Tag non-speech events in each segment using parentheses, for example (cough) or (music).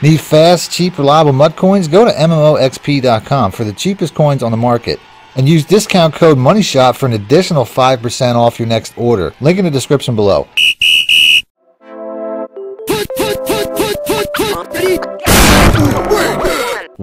Need fast, cheap, reliable MUT coins? Go to MMOEXP.com for the cheapest coins on the market. And use discount code MONEYSHOT for an additional 5% off your next order. Link in the description below.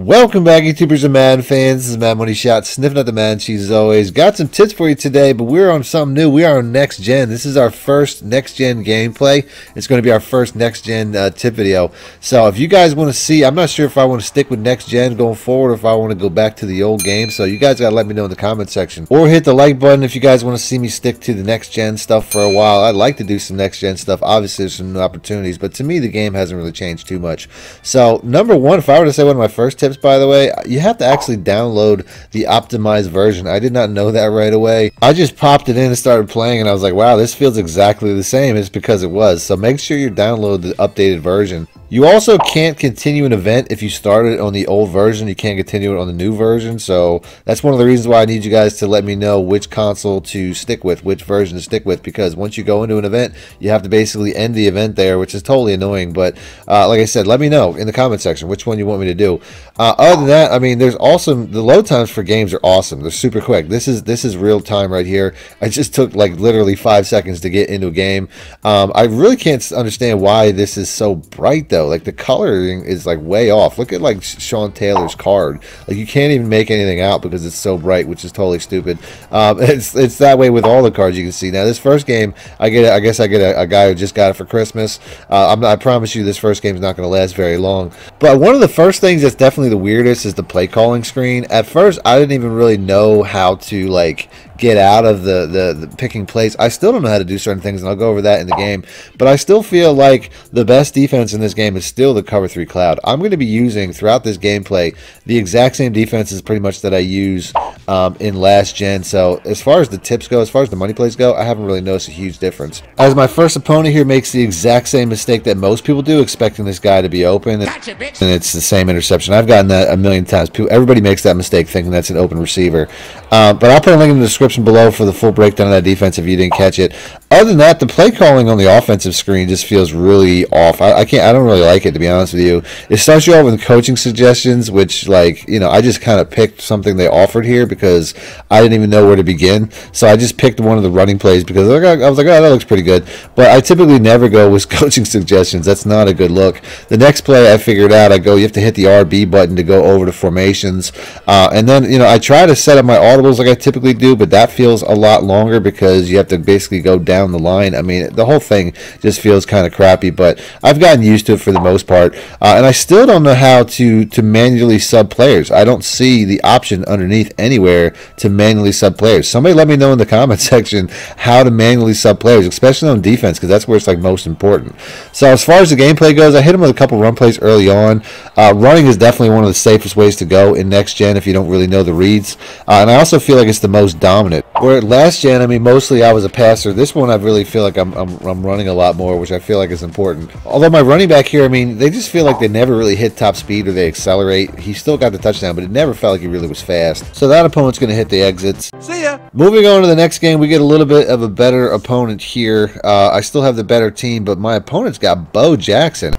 Welcome back, YouTubers and Madden fans. This is Madden Money Shot, sniffing at the Madden cheese as always. Got some tips for you today, but we're on something new. We are on next gen. This is our first next gen gameplay. It's going to be our first next gen uh, tip video. So if you guys want to see, I'm not sure if I want to stick with next gen going forward, or if I want to go back to the old game. So you guys got to let me know in the comment section, or hit the like button if you guys want to see me stick to the next gen stuff for a while. I'd like to do some next gen stuff. Obviously, there's some new opportunities, but to me, the game hasn't really changed too much. So number one, if I were to say one of my first tips by the way, you have to actually download the optimized version. I did not know that right away. I just popped it in and started playing, and I was like, wow, this feels exactly the same. It's because it was. So make sure you download the updated version. You also can't continue an event if you started on the old version. You can't continue it on the new version. So that's one of the reasons why I need you guys to let me know which console to stick with, which version to stick with. Because once you go into an event, you have to basically end the event there, which is totally annoying. But uh, like I said, let me know in the comment section which one you want me to do. Uh, other than that, I mean, there's awesome. The load times for games are awesome. They're super quick. This is this is real time right here. I just took like literally five seconds to get into a game. Um, I really can't understand why this is so bright. Though though. Like the coloring is like way off. Look at like Sean Taylor's card. Like you can't even make anything out because it's so bright, which is totally stupid. Um, (laughs) it's it's that way with all the cards you can see. Now this first game, I get I guess I get a, a guy who just got it for Christmas. Uh, i promise you this first game is not going to last very long. But one of the first things that's definitely the weirdest is the play calling screen. At first, I didn't even really know how to like get out of the, the, the picking plays. I still don't know how to do certain things, and I'll go over that in the game. But I still feel like the best defense in this game is still the cover three cloud. I'm going to be using throughout this gameplay the exact same defenses pretty much that I use um, in last gen. So as far as the tips go, as far as the money plays go, I haven't really noticed a huge difference. As my first opponent here makes the exact same mistake that most people do, expecting this guy to be open, gotcha, and it's the same interception. I've gotten that a million times. Everybody makes that mistake thinking that's an open receiver. Uh, but I'll put a link in the description description below for the full breakdown of that defense if you didn't catch it. Other than that, the play calling on the offensive screen just feels really off. I, I can't. I don't really like it to be honest with you. It starts you off with coaching suggestions, which like you know I just kind of picked something they offered here because I didn't even know where to begin. So I just picked one of the running plays because I was like, oh, that looks pretty good. But I typically never go with (laughs) coaching suggestions. That's not a good look. The next play I figured out, I go, you have to hit the RB button to go over to formations, uh, and then you know I try to set up my audibles like I typically do, but that feels a lot longer because you have to basically go down the line. I mean, the whole thing just feels kind of crappy, but I've gotten used to it for the most part. Uh, and I still don't know how to, to manually sub players. I don't see the option underneath anywhere to manually sub players. Somebody let me know in the (laughs) comment section how to manually sub players, especially on defense, because that's where it's like most important. So as far as the gameplay goes, I hit him with a couple run plays early on. Uh, running is definitely one of the safest ways to go in next gen if you don't really know the reads. Uh, and I also feel like it's the most dominant dominant. Where last gen, I mean, mostly I was a passer. This one, I really feel like I'm, I'm, I'm running a lot more, which I feel like is important. Although my running back here, I mean, they just feel like they never really hit top speed or they accelerate. He still got the touchdown, but it never felt like he really was fast. So that opponent's going to hit the exits. See ya. Moving on to the next game, we get a little bit of a better opponent here. Uh, I still have the better team, but my opponent's got Bo Jackson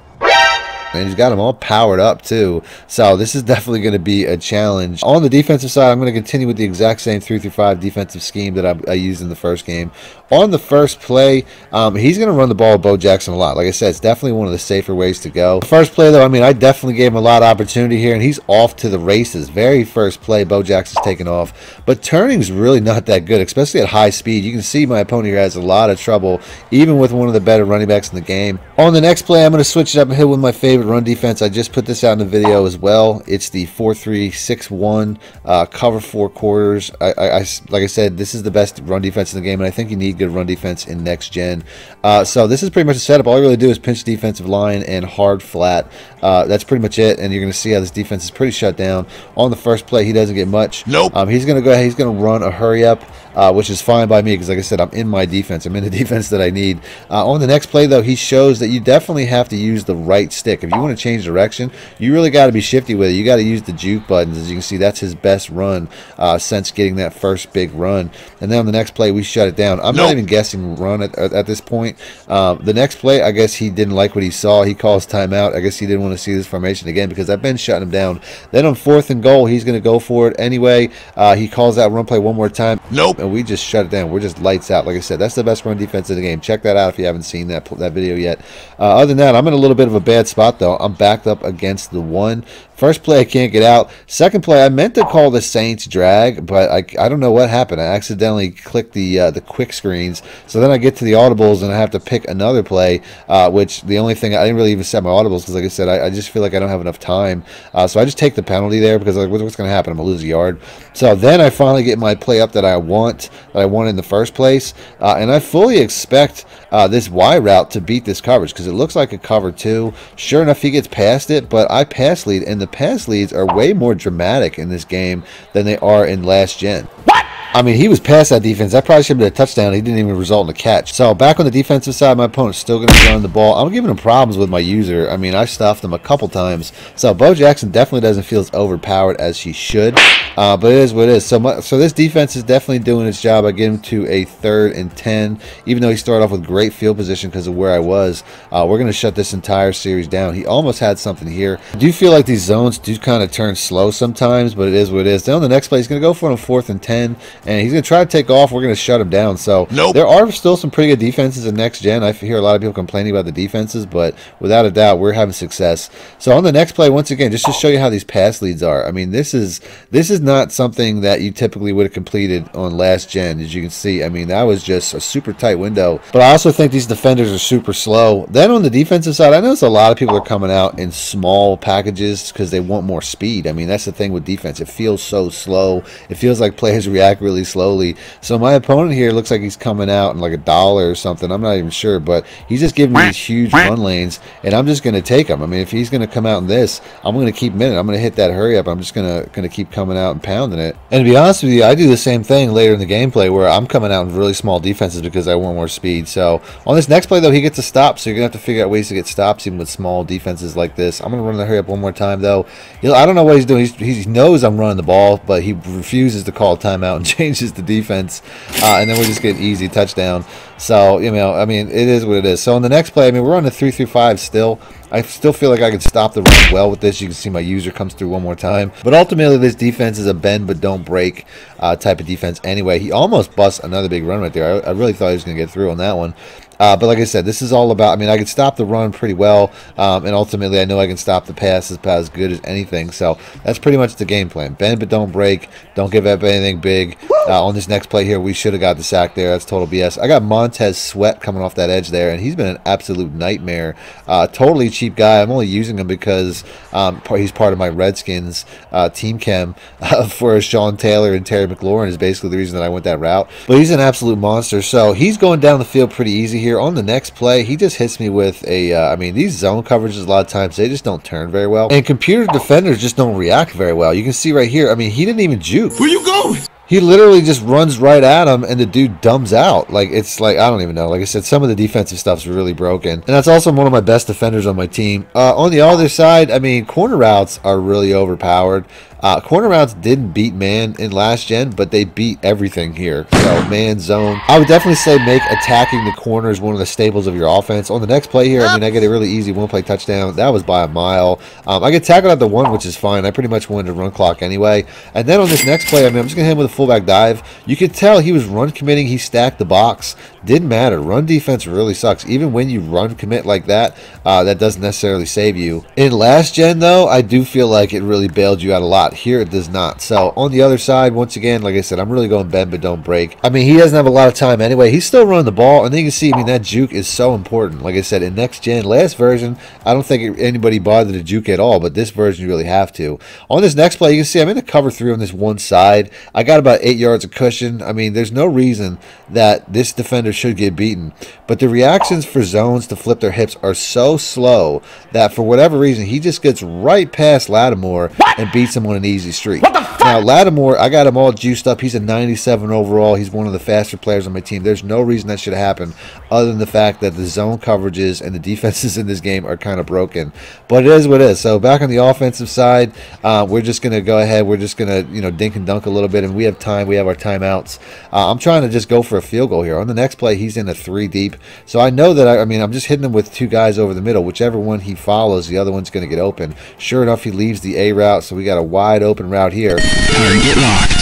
and he's got them all powered up too. So this is definitely going to be a challenge. On the defensive side, I'm going to continue with the exact same 3-3-5 defensive scheme that I, I used in the first game. On the first play, um, he's going to run the ball with Bo Jackson a lot. Like I said, it's definitely one of the safer ways to go. First play, though, I mean, I definitely gave him a lot of opportunity here, and he's off to the races. Very first play, Bo Jackson's taken off. But turning's really not that good, especially at high speed. You can see my opponent here has a lot of trouble, even with one of the better running backs in the game. On the next play, I'm going to switch it up and hit with my favorite run defense. I just put this out in the video as well. It's the 4-3-6-1 uh, cover four quarters. I, I, I, like I said, this is the best run defense in the game, and I think you need good run defense in next gen. Uh, so this is pretty much a setup. All you really do is pinch defensive line and hard flat. Uh, that's pretty much it. And you're going to see how this defense is pretty shut down. On the first play, he doesn't get much. Nope. Um, he's going to go ahead. He's going to run a hurry up, uh, which is fine by me because, like I said, I'm in my defense. I'm in the (laughs) defense that I need. Uh, on the next play, though, he shows that you definitely have to use the right stick. If you want to change direction, you really got to be shifty with it. You got to use the juke buttons. As you can see, that's his best run uh, since getting that first big run. And then on the next play, we shut it down. I'm nope. not even guessing run at, at, at this point. Uh, the next play, I guess he didn't like what he saw. He calls timeout. I guess he didn't want to see this formation again because I've been shutting him down. Then on fourth and goal, he's going to go for it anyway. Uh, he calls that run play one more time. Nope. And we just shut it down. We're just lights out. Like I said, that's the best run defense in the game. Check that out if you haven't seen that that video yet. Uh, other than that, I'm in a little bit of a bad spot though. I'm backed up against the one. First play, I can't get out. Second play, I meant to call the Saints drag, but I, I don't know what happened. I accidentally clicked the uh, the quick screens. So then I get to the audibles and I have to pick another play, uh, which the only thing I didn't really even set my audibles because, like I said, I, I, just feel like I don't have enough time. Uh, so I just take the penalty there because like, what's going to happen? I'm going to lose a yard. So then I finally get my play up that I want, that I want in the first place. Uh, and I fully expect uh, this Y route to beat this coverage because it looks like a cover two. Sure enough, he gets past it, but I pass lead, and the pass leads are way more dramatic in this game than they are in last gen. What? I mean, he was past that defense. That probably should have been a touchdown. He didn't even result in a catch. So back on the defensive side, my opponent's still going to run the ball. I'm giving him problems with my user. I mean, I stuffed him a couple times. So Bo Jackson definitely doesn't feel as overpowered as he should. Uh, but it is what it is. So, my, so this defense is definitely doing its job. I get him to a third and 10, even though he started off with great field position because of where I was. Uh, we're going to shut this entire series down. He almost had something here. I do feel like these zones do kind of turn slow sometimes, but it is what it is. Then on the next play, he's going to go for a fourth and 10, and he's going to try to take off. We're going to shut him down. So nope. there are still some pretty good defenses in next gen. I hear a lot of people complaining about the defenses, but without a doubt, we're having success. So on the next play, once again, just to show you how these pass leads are. I mean, this is this is not something that you typically would have completed on last gen, as you can see. I mean, that was just a super tight window. But I also think these defenders are super slow. Then on the defensive side, I notice a lot of people are coming out in small packages because they want more speed. I mean, that's the thing with defense. It feels so slow. It feels like players react really slowly. So my opponent here looks like he's coming out in like a dollar or something. I'm not even sure, but he's just giving me these huge run lanes, and I'm just going to take him. I mean, if he's going to come out in this, I'm going to keep him in it. I'm going to hit that hurry up. I'm just going to going to keep coming out and pounding it. And to be honest with you, I do the same thing later in the gameplay where I'm coming out in really small defenses because I want more speed. So on this next play, though, he gets a stop. So you're going to have to figure out ways to get stops even with small defenses like this. I'm going to run the hurry up one more time, though. I don't know what he's doing. He's, he knows I'm running the ball, but he refuses to call timeout and changes the defense. Uh, and then we just get an easy touchdown. So, you know, I mean, it is what it is. So in the next play, I mean, we're on the 3-3-5 still. I still feel like I can stop the run well with this. You can see my user comes through one more time. But ultimately, this defense is a bend but don't break uh, type of defense anyway. He almost busts another big run right there. I, I really thought he was going to get through on that one. Uh, but like I said, this is all about. I mean, I can stop the run pretty well, um, and ultimately, I know I can stop the pass as, as good as anything. So that's pretty much the game plan: bend but don't break. Don't give up anything big. Uh, on this next play here, we should have got the sack there. That's total BS. I got Montez Sweat coming off that edge there, and he's been an absolute nightmare. Uh, totally cheap guy. I'm only using him because um, he's part of my Redskins uh, team chem (laughs) uh, for Sean Taylor and Terry McLaurin is basically the reason that I went that route. But he's an absolute monster. So he's going down the field pretty easy here. On the next play, he just hits me with a. Uh, I mean, these zone coverages a lot of times they just don't turn very well, and computer defenders just don't react very well. You can see right here. I mean, he didn't even juke. Where you going? he literally just runs right at him and the dude dumbs out like it's like i don't even know like i said some of the defensive stuff's really broken and that's also one of my best defenders on my team uh, on the other side i mean corner routes are really overpowered uh, corner routes didn't beat man in last gen, but they beat everything here. So man zone. I would definitely say make attacking the corners one of the staples of your offense. On the next play here, I mean, I get a really easy one play touchdown. That was by a mile. Um, I get tackled at the one, which is fine. I pretty much wanted to run clock anyway. And then on this next play, I mean, I'm just going to hit him with a fullback dive. You could tell he was run committing. He stacked the box. Didn't matter. Run defense really sucks. Even when you run commit like that, uh, that doesn't necessarily save you. In last gen, though, I do feel like it really bailed you out a lot. Here, it does not. So, on the other side, once again, like I said, I'm really going bend but don't break. I mean, he doesn't have a lot of time anyway. He's still running the ball, and then you can see, I mean, that juke is so important. Like I said, in next gen, last version, I don't think anybody bothered to juke at all, but this version, you really have to. On this next play, you can see I'm in the cover three on this one side. I got about eight yards of cushion. I mean, there's no reason that this defender should get beaten. But the reactions for zones to flip their hips are so slow that for whatever reason, he just gets right past Lattimore what? and beats him on an easy streak. Now, Lattimore, I got him all juiced up. He's a 97 overall. He's one of the faster players on my team. There's no reason that should happen other than the fact that the zone coverages and the defenses in this game are kind of broken. But it is what it is. So back on the offensive side, uh, we're just going to go ahead. We're just going to, you know, dink and dunk a little bit, and we have time. We have our timeouts. Uh, I'm trying to just go for a field goal here. On the next play, he's in a three deep. So I know that, I, I mean, I'm just hitting him with two guys over the middle. Whichever one he follows, the other one's going to get open. Sure enough, he leaves the A route, so we got a wide open route here. Target locked.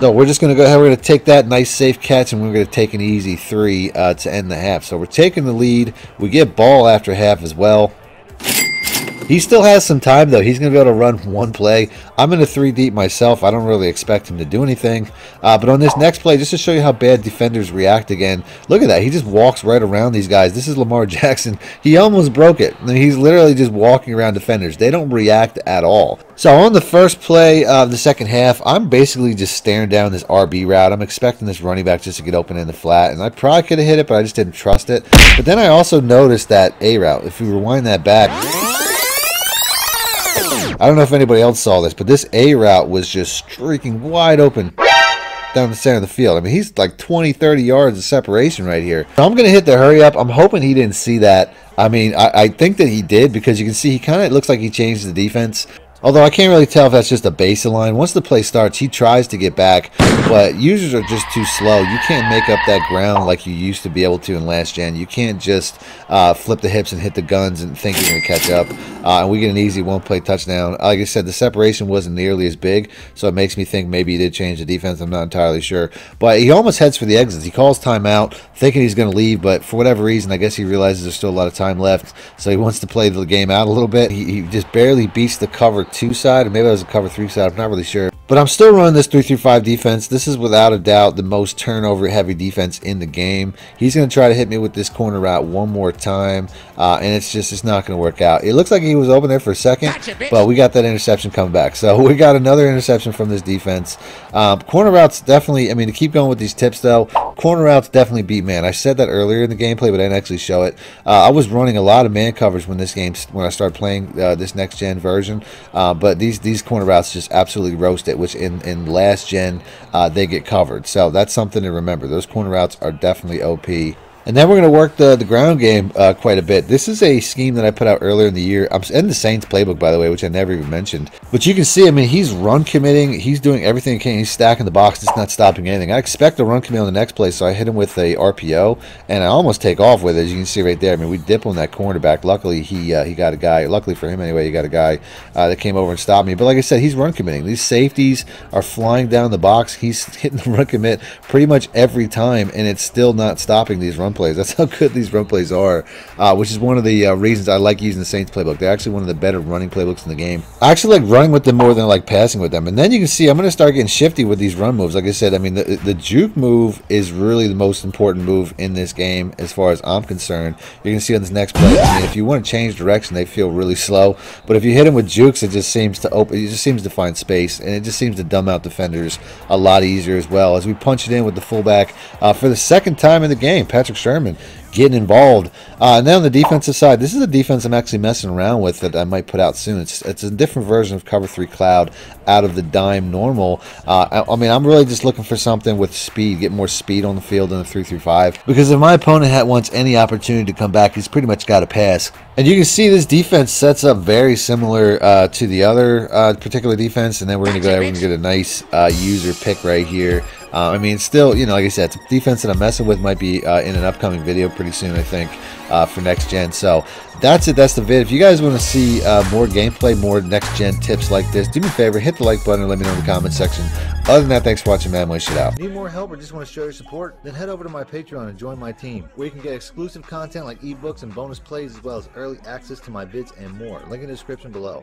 So we're just going to go ahead. We're going to take that nice safe catch, and we're going to take an easy three uh, to end the half. So we're taking the lead. We get ball after half as well. He still has some time, though. He's going to be able to run one play. I'm in a three deep myself. I don't really expect him to do anything. Uh, but on this next play, just to show you how bad defenders react again, look at that. He just walks right around these guys. This is Lamar (laughs) Jackson. He almost broke it. I mean, he's literally just walking around defenders. They don't react at all. So on the first play of the second half, I'm basically just staring down this RB route. I'm expecting this running back just to get open in the flat, and I probably could have hit it, but I just didn't trust it. But then I also noticed that A route. If we rewind that back, I don't know if anybody else saw this, but this A route was just streaking wide open down the center of the field. I mean, he's like 20, 30 yards of separation right here. So I'm going to hit the hurry up. I'm hoping he didn't see that. I mean, I, I think that he did because you can see he kind of looks like he changed the defense. Although I can't really tell if that's just a baseline. Once the play starts, he tries to get back, but users are just too slow. You can't make up that ground like you used to be able to in last gen. You can't just uh, flip the hips and hit the guns and think you're going to catch up. Uh, and we get an easy one-play touchdown. Like I said, the separation wasn't nearly as big, so it makes me think maybe he did change the defense. I'm not entirely sure. But he almost heads for the exits. He calls timeout, thinking he's going to leave, but for whatever reason, I guess he realizes there's still a lot of time left, so he wants to play the game out a little bit. He, he just barely beats the cover two side, or maybe that was a cover three side. I'm not really sure. But I'm still running this 3-3-5 defense. This is without a doubt the most turnover heavy defense in the game. He's going to try to hit me with this corner route one more time, uh, and it's just it's not going to work out. It looks like he was open there for a second, but we got that interception coming back. So (laughs) we got another interception from this defense. Um, corner routes definitely, I mean, to keep going with these tips though, corner routes definitely beat man. I said that earlier in the gameplay, but I didn't actually show it. Uh, I was running a lot of man covers when this game, when I started playing uh, this next gen version, uh, but these these corner routes just absolutely roast it, which in, in last gen, uh, they get covered. So that's something to remember. Those corner routes are definitely OP. And then we're going to work the, the ground game uh, quite a bit. This is a scheme that I put out earlier in the year. I'm in the Saints playbook, by the way, which I never even mentioned. But you can see, I mean, he's run committing. He's doing everything he can. He's stacking the box. It's not stopping anything. I expect a run commit on the next play, so I hit him with a RPO, and I almost take off with it, as you can see right there. I mean, we dip on that cornerback. Luckily, he uh, he got a guy. Luckily for him, anyway, he got a guy uh, that came over and stopped me. But like I said, he's run committing. These safeties are flying down the box. He's hitting the run commit pretty much every time, and it's still not stopping these run plays. That's how good these run plays are, uh, which is one of the uh, reasons I like using the Saints playbook. They're actually one of the better running playbooks in the game. I actually like running with them more than I like passing with them. And then you can see I'm going to start getting shifty with these run moves. Like I said, I mean, the, the juke move is really the most important move in this game as far as I'm concerned. You can see on this next play, I mean, if you want to change direction, they feel really slow. But if you hit them with jukes, it just seems to open, it just seems to find space. And it just seems to dumb out defenders a lot easier as well. As we punch it in with the fullback uh, for the second time in the game, Patrick Getting involved. Uh, and then on the defensive side, this is a defense I'm actually messing around with that I might put out soon. It's, it's a different version of Cover 3 Cloud out of the dime normal. Uh, I, I, mean, I'm really just looking for something with speed, get more speed on the field in the 3-3-5. Because if my opponent had wants any opportunity to come back, he's pretty much got to pass. And you can see this defense sets up very similar uh, to the other uh, particular defense. And then we're going to go ahead and get a nice uh, user pick right here. Uh, I mean, still, you know, like I said, defense that I'm messing with might be uh, in an upcoming video pretty soon, I think, uh, for next gen. So that's it. That's the vid. If you guys want to see uh, more gameplay, more next gen tips like this, do me a favor, hit the like button and let me know in the comment section. Other than that, thanks for watching, man. My shit out. Need more help or just want to show your support? Then head over to my Patreon and join my team, where you can get exclusive content like ebooks and bonus plays, as well as early access to my vids and more. Link in the description below.